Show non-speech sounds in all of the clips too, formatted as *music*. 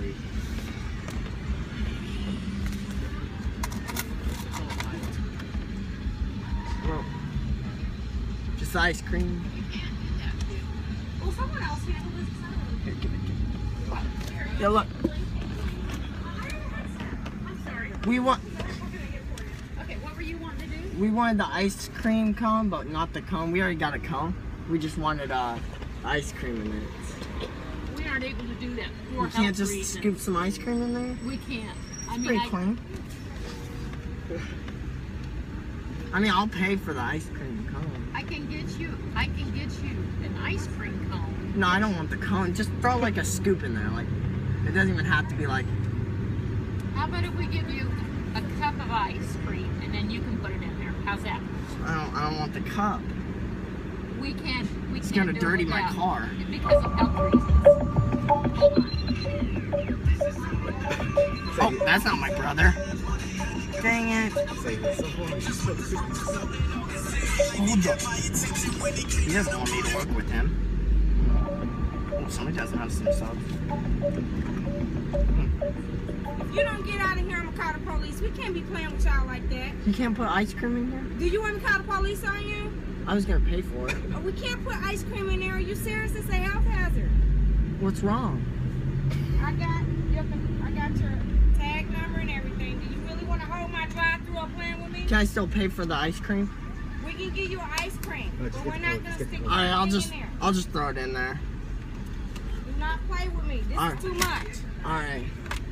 battery. Just ice cream. Someone else this. Here, give it, give it. Yeah, look. We want? Okay, what were you wanting to do? we wanted the ice cream cone, but not the cone. We already got a cone. We just wanted uh ice cream in it. Aren't able to do that for You can't health just reasons. scoop some ice cream in there. We can't. I It's mean, pretty I, clean. I mean, I'll pay for the ice cream cone. I can get you. I can get you an ice cream cone. No, I don't want the cone. Just throw like a scoop in there. Like it doesn't even have to be like. How about if we give you a cup of ice cream and then you can put it in there? How's that? I don't. I don't want the cup. We can't. We can't It's gonna do it dirty my without- car. because of health reasons. That's not my brother. Dang it. Hold up. He doesn't want me to work with him. Oh, somebody doesn't have some subs. If you don't get out of here, I'm gonna call the police. We can't be playing with y'all like that. You can't put ice cream in here? Do you want me to call the police on you? I was gonna pay for it. Oh, we can't put ice cream in there. Are you serious? It's a health hazard. What's wrong? I got your, I got your tag number and everything. Do you really want to hold my drive-through or playing with me? Can I still pay for the ice cream? We can give you ice cream, No, but we're not gonna just get the stick phone. Alright, I'll just in there. I'll just throw it in there. Do not play with me. This Alright. is too much. Alright.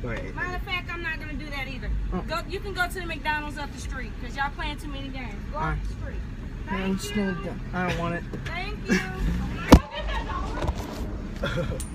Right. Matter of fact, I'm not gonna do that either. Oh. Go, you can go to the McDonald's up the street because y'all playing too many games. Go up Alright. the street. I'm Thank just you. gonna, I don't want it. Thank you. *laughs* *laughs*